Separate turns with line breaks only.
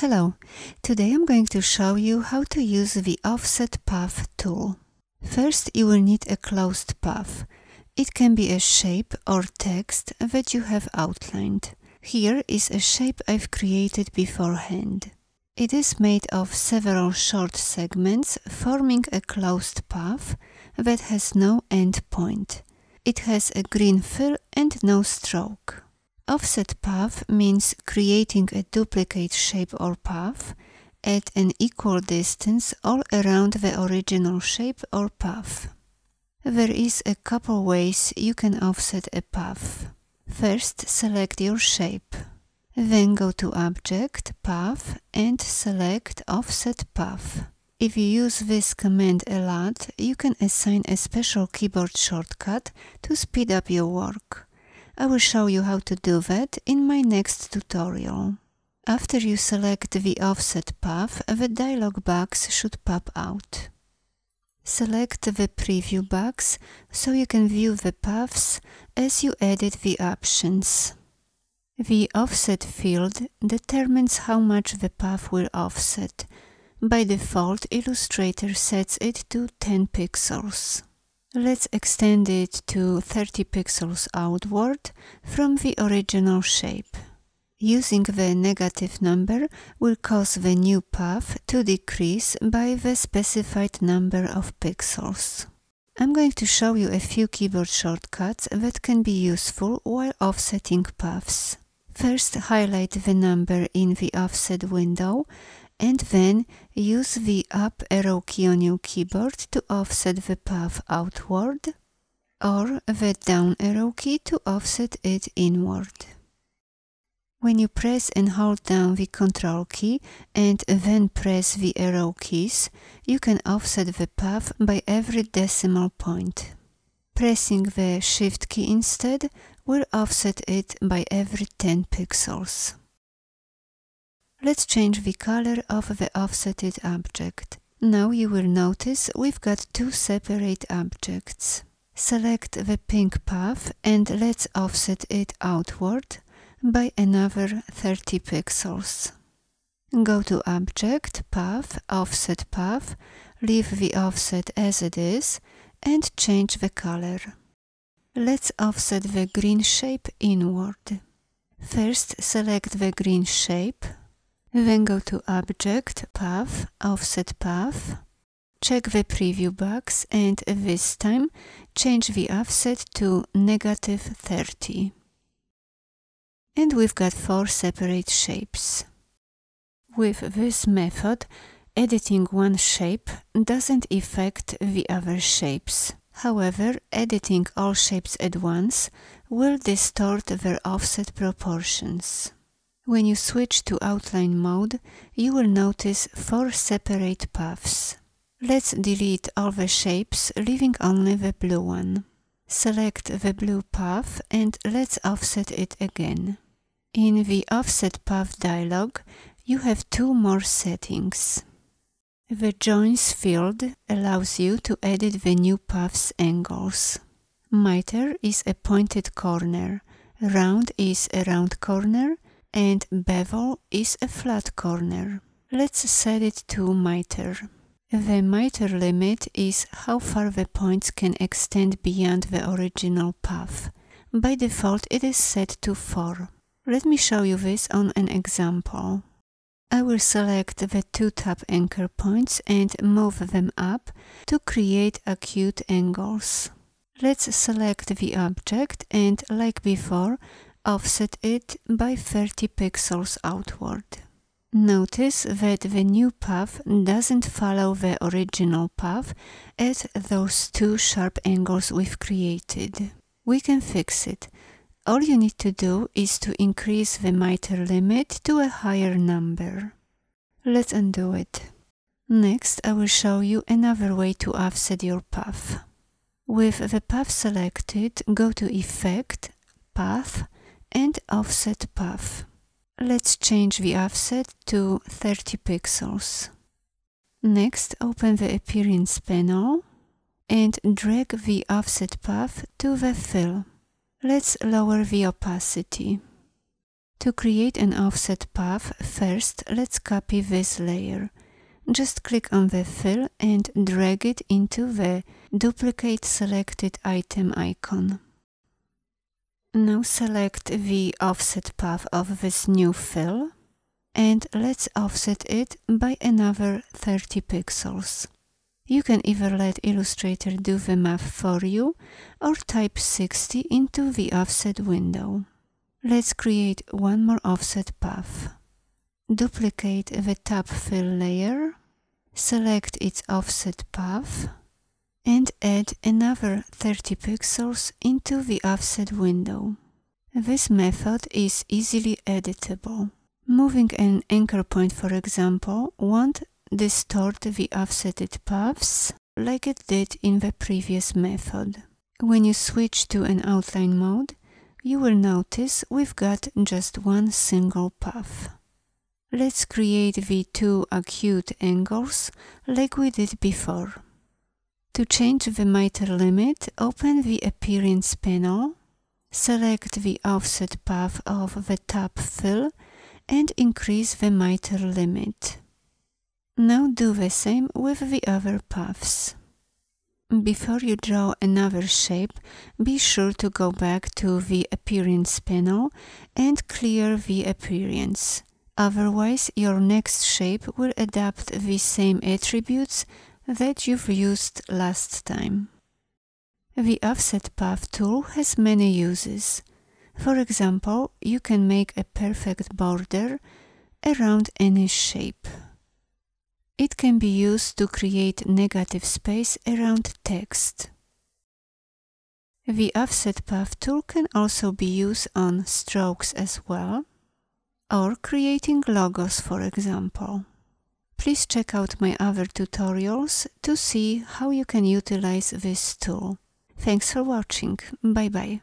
Hello, today I'm going to show you how to use the Offset Path tool. First you will need a closed path. It can be a shape or text that you have outlined. Here is a shape I've created beforehand. It is made of several short segments forming a closed path that has no end point. It has a green fill and no stroke. Offset path means creating a duplicate shape or path at an equal distance all around the original shape or path. There is a couple ways you can offset a path. First, select your shape. Then go to Object, Path and select Offset Path. If you use this command a lot, you can assign a special keyboard shortcut to speed up your work. I will show you how to do that in my next tutorial. After you select the offset path, the dialog box should pop out. Select the preview box so you can view the paths as you edit the options. The offset field determines how much the path will offset. By default, Illustrator sets it to 10 pixels. Let's extend it to 30 pixels outward from the original shape. Using the negative number will cause the new path to decrease by the specified number of pixels. I'm going to show you a few keyboard shortcuts that can be useful while offsetting paths. First highlight the number in the offset window and then use the up arrow key on your keyboard to offset the path outward or the down arrow key to offset it inward. When you press and hold down the control key and then press the arrow keys, you can offset the path by every decimal point. Pressing the shift key instead will offset it by every 10 pixels. Let's change the color of the offsetted object. Now you will notice we've got two separate objects. Select the pink path and let's offset it outward by another 30 pixels. Go to Object, Path, Offset Path, leave the offset as it is and change the color. Let's offset the green shape inward. First select the green shape, then go to Object, Path, Offset Path. Check the preview box and this time change the offset to negative 30. And we've got four separate shapes. With this method, editing one shape doesn't affect the other shapes. However, editing all shapes at once will distort their offset proportions. When you switch to outline mode, you will notice four separate paths. Let's delete all the shapes, leaving only the blue one. Select the blue path and let's offset it again. In the Offset Path dialog, you have two more settings. The Joins field allows you to edit the new path's angles. Miter is a pointed corner, Round is a round corner, and bevel is a flat corner. Let's set it to miter. The miter limit is how far the points can extend beyond the original path. By default it is set to 4. Let me show you this on an example. I will select the two top anchor points and move them up to create acute angles. Let's select the object and, like before, offset it by 30 pixels outward. Notice that the new path doesn't follow the original path at those two sharp angles we've created. We can fix it. All you need to do is to increase the miter limit to a higher number. Let's undo it. Next, I will show you another way to offset your path. With the path selected, go to Effect, Path, and offset path. Let's change the offset to 30 pixels. Next, open the Appearance panel and drag the offset path to the fill. Let's lower the opacity. To create an offset path, first let's copy this layer. Just click on the fill and drag it into the duplicate selected item icon. Now select the offset path of this new fill and let's offset it by another 30 pixels. You can either let Illustrator do the math for you or type 60 into the offset window. Let's create one more offset path. Duplicate the top fill layer, select its offset path, and add another 30 pixels into the offset window. This method is easily editable. Moving an anchor point, for example, won't distort the offsetted paths like it did in the previous method. When you switch to an outline mode, you will notice we've got just one single path. Let's create the two acute angles like we did before. To change the miter limit, open the Appearance panel, select the offset path of the top fill and increase the miter limit. Now do the same with the other paths. Before you draw another shape, be sure to go back to the Appearance panel and clear the appearance. Otherwise, your next shape will adapt the same attributes that you've used last time. The Offset Path tool has many uses. For example, you can make a perfect border around any shape. It can be used to create negative space around text. The Offset Path tool can also be used on strokes as well, or creating logos for example. Please check out my other tutorials to see how you can utilize this tool. Thanks for watching. Bye bye.